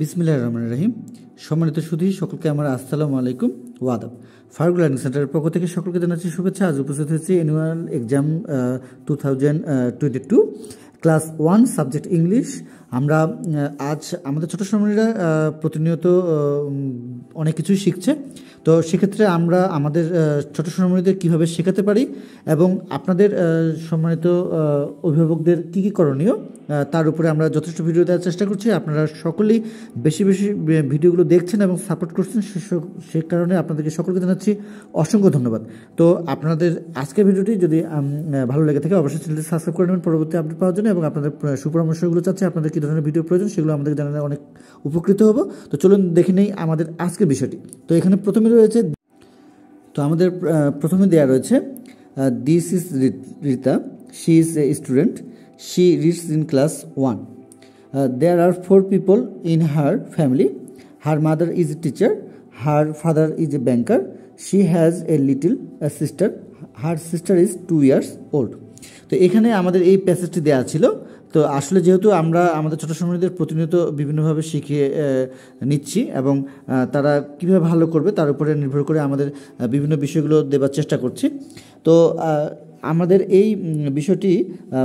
বিসমিল্লাহ রহমান রাহিম। সম্মানিত সুধী, সকলকে আমার আসসালামু আলাইকুম ওয়াদাব ফারুক লার্নিং সেন্টারের পক্ষ থেকে সকলকে জানাচ্ছি শুভেচ্ছা। আজ উপস্থিত হয়েছি annual exam two thousand twenty two class one subject English আমরা আজ আমাদের ছোটো সময়রা প্রতিনিয়ত অনেক কিছুই শিখছে। তো সেক্ষেত্রে আমরা আমাদের ছোট সোনামণিদের কীভাবে শেখাতে পারি এবং আপনাদের সম্মানিত অভিভাবকদের কী কী করণীয় তার উপরে আমরা যথেষ্ট ভিডিও দেওয়ার চেষ্টা করছি। আপনারা সকলেই বেশি বেশি ভিডিওগুলো দেখছেন এবং সাপোর্ট করছেন, সে কারণে আপনাদেরকে সকলকে জানাচ্ছি অসংখ্য ধন্যবাদ। তো আপনাদের আজকের ভিডিওটি যদি ভালো লেগে থাকে, অবশ্যই চ্যানেলটি সাবস্ক্রাইব করে নেবেন। পরবর্তী আপডেট পাওয়ার জন্য এবং আপনাদের সুপরামর্শগুলো চাচ্ছে, আপনাদের কী ধরনের ভিডিও প্রয়োজন, সেগুলো আমাদের জানালে অনেক উপকৃত হব। তো চলুন দেখে নেই আমাদের আজকের বিষয়টি। তো এখানে প্রথমে রয়েছে, তো আমাদের প্রথমে দেওয়া রয়েছে this is Rita she is a student she reads in class one there are four people in her family her mother is a teacher her father is a banker she has a little sister her sister is two years old তো এখানে আমাদের এই প্যাসেজটি দেওয়া ছিল তো আসলে যেহেতু আমরা আমাদের ছোটো সময়দের প্রতিনিয়ত বিভিন্নভাবে শিখিয়ে নিচ্ছি এবং তারা কীভাবে ভালো করবে তার উপরে নির্ভর করে আমাদের বিভিন্ন বিষয়গুলো দেবার চেষ্টা করছি। তো আমাদের এই বিষয়টি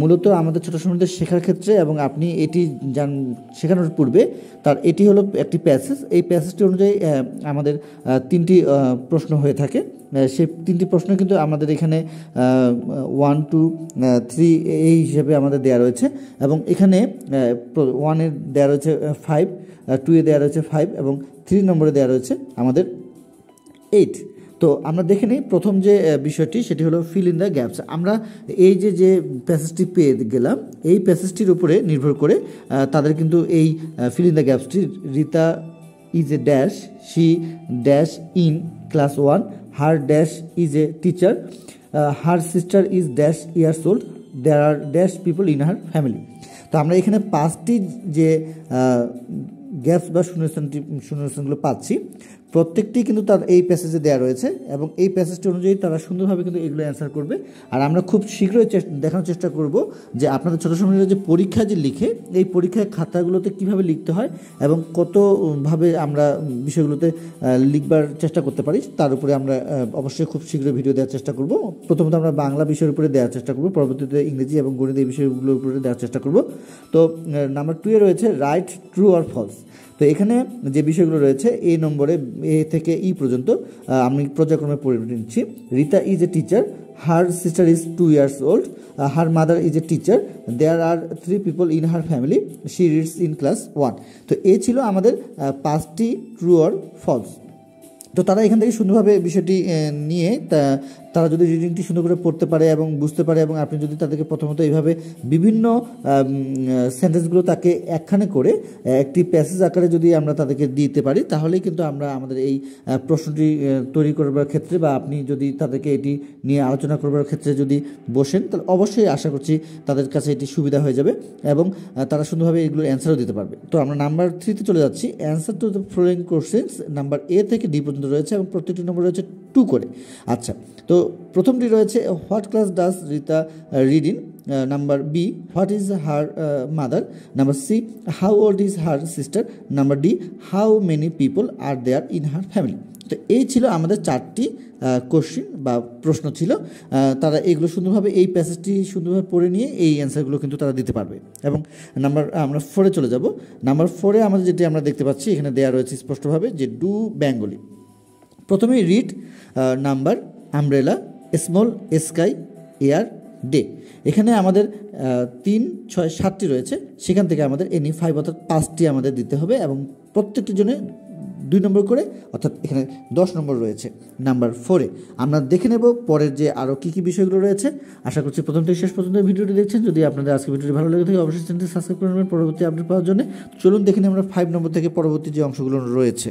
মূলত আমাদের ছোটো সময়দের শেখার ক্ষেত্রে এবং আপনি এটি জান, শেখানোর পূর্বে তার এটি হলো একটি প্যাসেজ। এই প্যাসেজটি অনুযায়ী আমাদের তিনটি প্রশ্ন হয়ে থাকে। সে তিনটি প্রশ্ন কিন্তু আমাদের এখানে ওয়ান টু থ্রি এই হিসেবে আমাদের দেওয়া রয়েছে এবং এখানে ওয়ানের দেওয়া রয়েছে ফাইভ টু এ দেওয়া রয়েছে ফাইভ এবং থ্রি নম্বরে দেওয়া রয়েছে আমাদের এইট তো আমরা দেখে নিই। প্রথম যে বিষয়টি, সেটি হলো ফিল ইন দ্য গ্যাপস আমরা এই যে যে প্যাসেজটি পেয়ে গেলাম, এই প্যাসেজটির উপরে নির্ভর করে তাদের কিন্তু এই fill in the গ্যাপসটি Rita is a dash she dash in class one her dash is a teacher her sister is dash years old there are dash people in her family তো আমরা এখানে পাঁচটি যে গ্যাপস বা শূন্যস্থানটি, শূন্যস্থানগুলো পাচ্ছি। প্রত্যেকটি কিন্তু তার এই প্যাসেজে দেওয়া রয়েছে এবং এই প্যাসেজটি অনুযায়ী তারা সুন্দরভাবে কিন্তু এগুলো অ্যান্সার করবে। আর আমরা খুব শীঘ্রই দেখানোর চেষ্টা করব যে আপনাদের ছোটো সময়ের যে পরীক্ষা যে লিখে, এই পরীক্ষার খাতাগুলোতে কীভাবে লিখতে হয় এবং কতভাবে আমরা বিষয়গুলোতে লিখবার চেষ্টা করতে পারি, তার উপরে আমরা অবশ্যই খুব শীঘ্রই ভিডিও দেওয়ার চেষ্টা করব। প্রথমত আমরা বাংলা বিষয়ের উপরে দেওয়ার চেষ্টা করব, পরবর্তীতে ইংরেজি এবং গণিত এই বিষয়গুলোর উপরে দেওয়ার চেষ্টা করব। তো নাম্বার টুয়ে রয়েছে রাইট ট্রু আর ফলস তো এখানে যে বিষয়গুলো রয়েছে এ নম্বরে এ থেকে ই পর্যন্ত আমি পর্যায়ক্রমে পড়ে নিচ্ছি। Rita is a teacher her sister is two years old her mother is a teacher there are three people in her family she reads in class one তো এ ছিল আমাদের পাঁচটি ট্রু আর ফলস তো তারা এখান থেকে সুন্দরভাবে বিষয়টি নিয়ে তারা যদি রিডিংটি সুন্দর করে পড়তে পারে এবং বুঝতে পারে এবং আপনি যদি তাদেরকে প্রথমত এইভাবে বিভিন্ন সেন্টেন্সগুলো তাকে একখানে করে একটি প্যাসেজ আকারে যদি আমরা তাদেরকে দিতে পারি, তাহলেই কিন্তু আমরা আমাদের এই প্রশ্নটি তৈরি করবার ক্ষেত্রে বা আপনি যদি তাদেরকে এটি নিয়ে আলোচনা করবার ক্ষেত্রে যদি বসেন, তাহলে অবশ্যই আশা করছি তাদের কাছে এটি সুবিধা হয়ে যাবে এবং তারা সুন্দরভাবে এগুলোর অ্যান্সারও দিতে পারবে। তো আমরা নাম্বার থ্রিতে চলে যাচ্ছি। Answer to the following questions number A থেকে ডি পর্যন্ত রয়েছে এবং প্রত্যেকটি নম্বর রয়েছে টু করে। আচ্ছা তো প্রথমটি রয়েছে what class does Rita read in number B what is her mother number C how old is her sister number D how many people are there in her family তো এই ছিল আমাদের চারটি কোশ্চিন বা প্রশ্ন ছিল। তারা এগুলো সুন্দরভাবে, এই প্যাসেজটি সুন্দরভাবে পড়ে নিয়ে এই অ্যান্সারগুলো কিন্তু তারা দিতে পারবে। এবং নাম্বার আমরা ফোরে চলে যাব। নাম্বার ফোরে আমাদের যেটি আমরা দেখতে পাচ্ছি, এখানে দেওয়া রয়েছে স্পষ্টভাবে যে ডু বেঙ্গলি প্রথমেই read number umbrella small sky air day এখানে আমাদের তিন, ছয়, সাতটি রয়েছে। সেখান থেকে আমাদের এনি ফাইভ অর্থাৎ পাঁচটি আমাদের দিতে হবে এবং প্রত্যেকটি জন্য দুই নম্বর করে, অর্থাৎ এখানে দশ নম্বর রয়েছে নাম্বার ফোরে আমরা দেখে নেব পরের যে আরও কী কী বিষয়গুলো রয়েছে। আশা করছি প্রথম থেকে শেষ পর্যন্ত ভিডিওটি দেখছেন। যদি আপনাদের আজকে ভিডিওটি ভালো লেগে থাকে, অবশ্যই চ্যানেলটি সাবস্ক্রাইব করে নেবেন। পরবর্তী আপডেট পাওয়ার জন্য চলুন দেখে নিই আমরা ফাইভ নম্বর থেকে পরবর্তী যে অংশগুলো রয়েছে।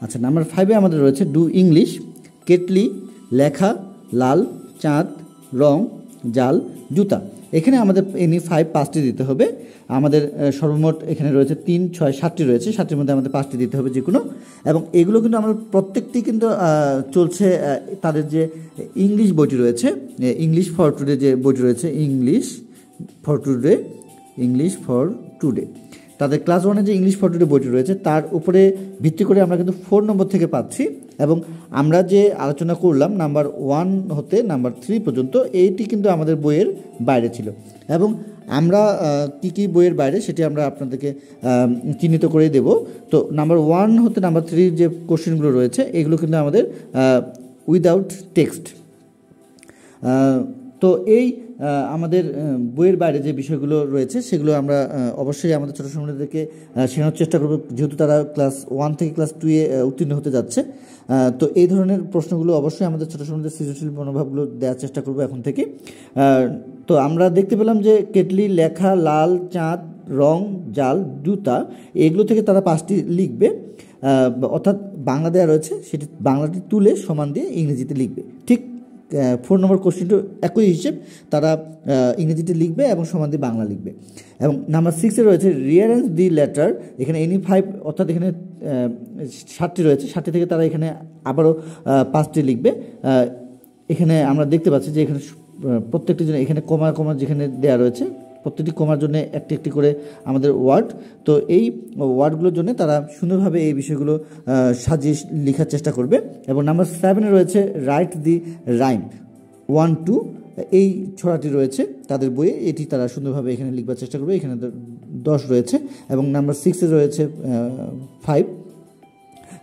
আচ্ছা নাম্বার ফাইভে আমাদের রয়েছে ডু ইংলিশ কেটলি, লেখা, লাল, চাঁদ, রং, জাল, জুতা। এখানে আমাদের এনি ফাইভ পাঁচটি দিতে হবে। আমাদের সর্বমোট এখানে রয়েছে তিন, ছয়, সাতটি রয়েছে। সাতটির মধ্যে আমাদের পাঁচটি দিতে হবে যে কোনো এবং এগুলো কিন্তু আমরা প্রত্যেকটি কিন্তু চলছে তাদের যে ইংলিশ বইটি রয়েছে ইংলিশ ফর টুডে যে বইটি রয়েছে English for today English for today তাদের ক্লাস ওয়ানে যে ইংলিশ ফটোটি বইটি রয়েছে, তার উপরে ভিত্তি করে আমরা কিন্তু ফোর নম্বর থেকে পাচ্ছি এবং আমরা যে আলোচনা করলাম নাম্বার ওয়ান হতে নাম্বার থ্রি পর্যন্ত, এইটি কিন্তু আমাদের বইয়ের বাইরে ছিল। এবং আমরা কী কী বইয়ের বাইরে সেটি আমরা আপনাদেরকে চিহ্নিত করে দেব। তো নাম্বার ওয়ান হতে নাম্বার থ্রির যে কোশ্চেনগুলো রয়েছে, এগুলো কিন্তু আমাদের উইদাউট টেক্সট তো এই আমাদের বইয়ের বাইরে যে বিষয়গুলো রয়েছে, সেগুলো আমরা অবশ্যই আমাদের ছোটো সময়দেরকে শেখানোর চেষ্টা করব, যেহেতু তারা ক্লাস ওয়ান থেকে ক্লাস টুয়ে উত্তীর্ণ হতে যাচ্ছে। তো এই ধরনের প্রশ্নগুলো অবশ্যই আমাদের ছোটো সময়দের সৃজনশীল মনোভাবগুলো দেওয়ার চেষ্টা করব এখন থেকে। তো আমরা দেখতে পেলাম যে কেটলি, লেখা, লাল, চাঁদ, রং, জাল, জুতা, এগুলো থেকে তারা পাঁচটি লিখবে। অর্থাৎ বাংলা দেওয়া রয়েছে, সেটি বাংলাটি তুলে সমান দিয়ে ইংরেজিতে লিখবে। ঠিক ফোর নম্বর কোশ্চেনটা একই হিসেব, তারা ইংরেজিতে লিখবে এবং দিয়ে বাংলা লিখবে। এবং নাম্বার সিক্সে রয়েছে রিয়ারেন্স দি লেটার এখানে এনি ফাইভ অর্থাৎ এখানে সাতটি রয়েছে, সাতটি থেকে তারা এখানে আবারও পাঁচটি লিখবে। এখানে আমরা দেখতে পাচ্ছি যে এখানে প্রত্যেকটি জন্য এখানে কমা কমা যেখানে দেওয়া রয়েছে প্রত্যেকটি কমার জন্য একটি একটি করে আমাদের ওয়ার্ড। তো এই ওয়ার্ডগুলোর জন্য তারা সুন্দরভাবে এই বিষয়গুলো সাজিয়ে লেখার চেষ্টা করবে। এবং নাম্বার সেভেনে রয়েছে write the rhyme one two এই ছড়াটি রয়েছে তাদের বইয়ে। এটি তারা সুন্দরভাবে এখানে লিখবার চেষ্টা করবে। এখানে দশ রয়েছে। এবং নাম্বার সিক্সে রয়েছে five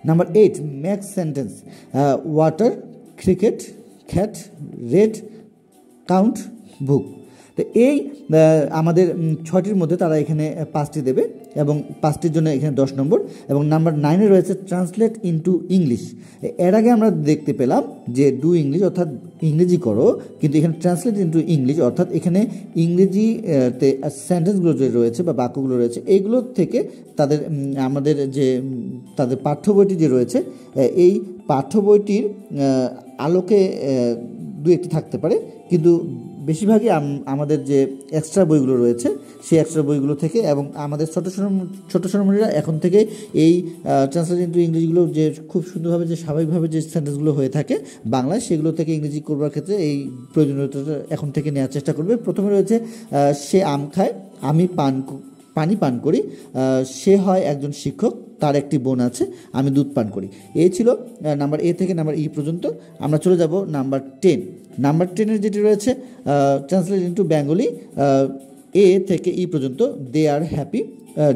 number eight makes sentence water cricket cat red count book তো এই আমাদের ছটির মধ্যে তারা এখানে পাঁচটি দেবে এবং পাঁচটির জন্য এখানে দশ নম্বর এবং নাম্বার নাইনে রয়েছে ট্রান্সলেট ইনটু ইংলিশ। এর আগে আমরা দেখতে পেলাম যে ডু ইংলিশ অর্থাৎ ইংরেজি করো, কিন্তু এখানে ট্রান্সলেট ইনটু ইংলিশ অর্থাৎ এখানে ইংরেজিতে সেন্টেন্সগুলো যে রয়েছে বা বাক্যগুলো রয়েছে এইগুলো থেকে তাদের আমাদের যে তাদের পাঠ্য বইটি যে রয়েছে এই পাঠ্য বইটির আলোকে দু একটি থাকতে পারে, কিন্তু বেশিরভাগই আমাদের যে এক্সট্রা বইগুলো রয়েছে, সেই এক্সট্রা বইগুলো থেকে এবং আমাদের ছোটো ছোটো সোনামণিরা এখন থেকে এই ট্রান্সলেট ইন্টু ইংরেজিগুলো যে খুব সুন্দরভাবে যে স্বাভাবিকভাবে যে সেন্টেন্সগুলো হয়ে থাকে বাংলায়, সেগুলো থেকে ইংরেজি করবার ক্ষেত্রে এই প্রয়োজনীয়তাটা এখন থেকে নেওয়ার চেষ্টা করবে। প্রথমে রয়েছে সে আম খায়, আমি পান পানি পান করি সে হয় একজন শিক্ষক। তার একটি বোন আছে, আমি দুধ পান করি। এই ছিল নাম্বার এ থেকে নাম্বার ই পর্যন্ত। আমরা চলে যাব নাম্বার টেন নাম্বার টেনের যেটি রয়েছে ট্রান্সলেট ইন্টু বেঙ্গলি এ থেকে ই পর্যন্ত they are happy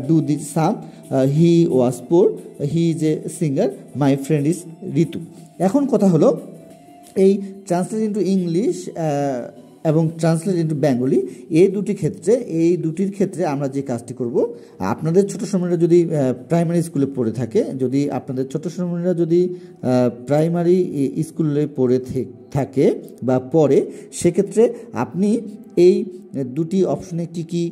do the sum he was poor he is a singer my friend is Ritu এখন কথা হলো, এই ট্রান্সলেট ইন্টু ইংলিশ এবং ট্রান্সলেট ইন্টু বেঙ্গলি এই দুটি ক্ষেত্রে, এই দুটির ক্ষেত্রে আমরা যে কাজটি করব, আপনাদের ছোটো সময়রা যদি প্রাইমারি স্কুলে পড়ে থাকে, যদি আপনাদের ছোটো সময়রা যদি প্রাইমারি স্কুলে পড়ে থাকে বা পড়ে, সেক্ষেত্রে আপনি এই দুটি অপশনে কি কি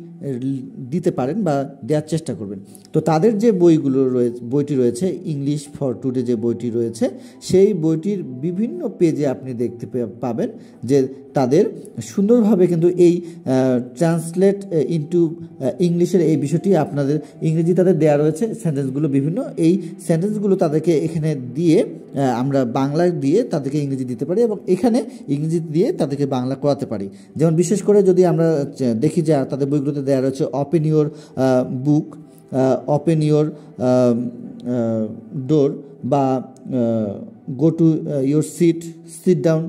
দিতে পারেন বা দেওয়ার চেষ্টা করবেন। তো তাদের যে বইগুলো রয়েছে, বইটি রয়েছে ইংলিশ ফর টুডে যে বইটি রয়েছে, সেই বইটির বিভিন্ন পেজে আপনি দেখতে পাবেন যে তাদের সুন্দরভাবে কিন্তু এই ট্রান্সলেট ইনটু ইংলিশের এই বিষয়টি আপনাদের ইংরেজি তাদের দেওয়া রয়েছে। সেন্টেন্সগুলো বিভিন্ন। এই সেন্টেন্সগুলো তাদেরকে এখানে দিয়ে আমরা বাংলা দিয়ে তাদেরকে ইংরেজি দিতে পারি এবং এখানে ইংরেজি দিয়ে তাদেরকে বাংলা করাতে পারি। যেমন বিশেষ করে যদি আমরা দেখি যে তাদের বইগুলোতে দেওয়া রয়েছে open your book open your door বা go to your seat sit down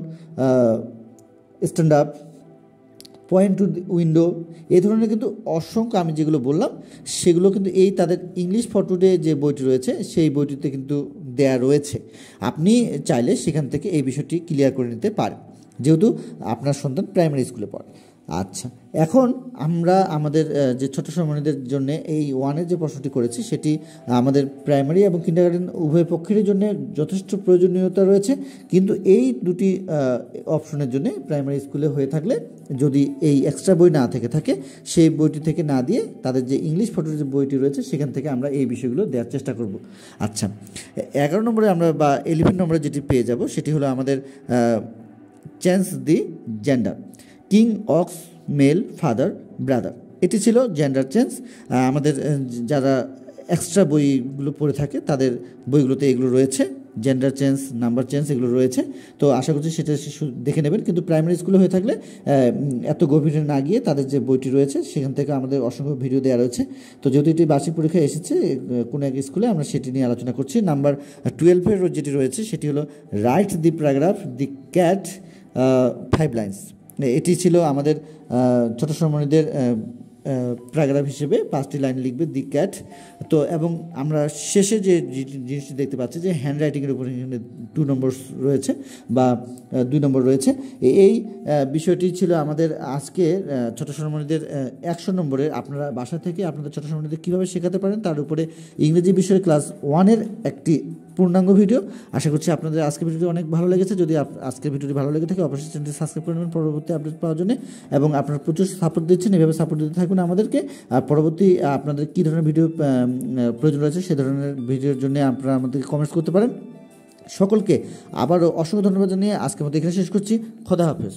stand up point to window এই ধরনের কিন্তু অসংখ্য আমি যেগুলো বললাম, সেগুলো কিন্তু এই তাদের ইংলিশ ফটোডে যে বইটি রয়েছে, সেই বইটিতে কিন্তু দেয়া রয়েছে। আপনি চাইলে সেখান থেকে এই বিষয়টি ক্লিয়ার করে নিতে পারেন। যেহেতু আপনার সন্তান প্রাইমারি স্কুলে পড়ে। আচ্ছা। এখন আমরা আমাদের যে ছোট সম্মানীদের জন্য এই ওয়ানের যে প্রশ্নটি করেছি, সেটি আমাদের প্রাইমারি এবং কিন্ডারগার্ডেন উভয় পক্ষেরই জন্য যথেষ্ট প্রয়োজনীয়তা রয়েছে। কিন্তু এই দুটি অপশনের জন্য প্রাইমারি স্কুলে হয়ে থাকলে যদি এই এক্সট্রা বই না থেকে থাকে, সেই বইটি থেকে না দিয়ে তাদের যে ইংলিশ ফটোর যে বইটি রয়েছে, সেখান থেকে আমরা এই বিষয়গুলো দেওয়ার চেষ্টা করব। আচ্ছা এগারো নম্বরে আমরা বা ইলেভেন নম্বরে যেটি পেয়ে যাব, সেটি হলো আমাদের change the gender king ox male father brother. এটি ছিল জেন্ডার চেঞ্জ আমাদের যারা এক্সট্রা বইগুলো পড়ে থাকে, তাদের বইগুলোতে এগুলো রয়েছে। জেন্ডার চেঞ্জ নাম্বার চেঞ্জ এগুলো রয়েছে। তো আশা করছি সেটা দেখে নেবেন। কিন্তু প্রাইমারি স্কুলে হয়ে থাকলে এত গভীরে না গিয়ে তাদের যে বইটি রয়েছে, সেখান থেকে আমাদের অসংখ্য ভিডিও দেওয়া রয়েছে। তো যেহেতু এটি বার্ষিক পরীক্ষায় এসেছে কোনো এক স্কুলে আমরা সেটি নিয়ে আলোচনা করছি। নাম্বার টুয়েলভের যেটি রয়েছে, সেটি হলো write the paragraph the cat five lines এটি ছিল আমাদের ছোট সম্মানীদের প্যারাগ্রাফ হিসেবে পাঁচটি লাইন লিখবে দি ক্যাট তো, এবং আমরা শেষে যে জিনিসটি দেখতে পাচ্ছি যে হ্যান্ড রাইটিংয়ের উপর এখানে টু নম্বর রয়েছে বা দুই নম্বর রয়েছে। এই বিষয়টি ছিল আমাদের আজকে ছোট সম্মানীদের একশো নম্বরের। আপনারা বাসা থেকে আপনাদের ছোট সম্মানীদের কীভাবে শেখাতে পারেন, তার উপরে ইংরেজি বিষয়ের ক্লাস ওয়ানের একটি পূর্ণাঙ্গ ভিডিও। আশা করছি আপনাদের আজকের ভিডিওটি অনেক ভালো লেগেছে। যদি আজকের ভিডিওটি ভালো লেগে থাকে, অবশ্যই চ্যানেলটি সাবস্ক্রাইব করে নেবেন। পরবর্তী আপডেট পাওয়ার জন্য এবং আপনারা প্রচুর সাপোর্ট দিচ্ছেন। এভাবে সাপোর্ট দিতে থাকুন আমাদেরকে। আর পরবর্তী আপনাদের কী ধরনের ভিডিও প্রয়োজন রয়েছে, সে ধরনের ভিডিওর জন্য আপনারা আমাদেরকে কমেন্টস করতে পারেন। সকলকে আবারও অসংখ্য ধন্যবাদ জানিয়ে আজকের মতো এখানে শেষ করছি। খোদা হাফেজ।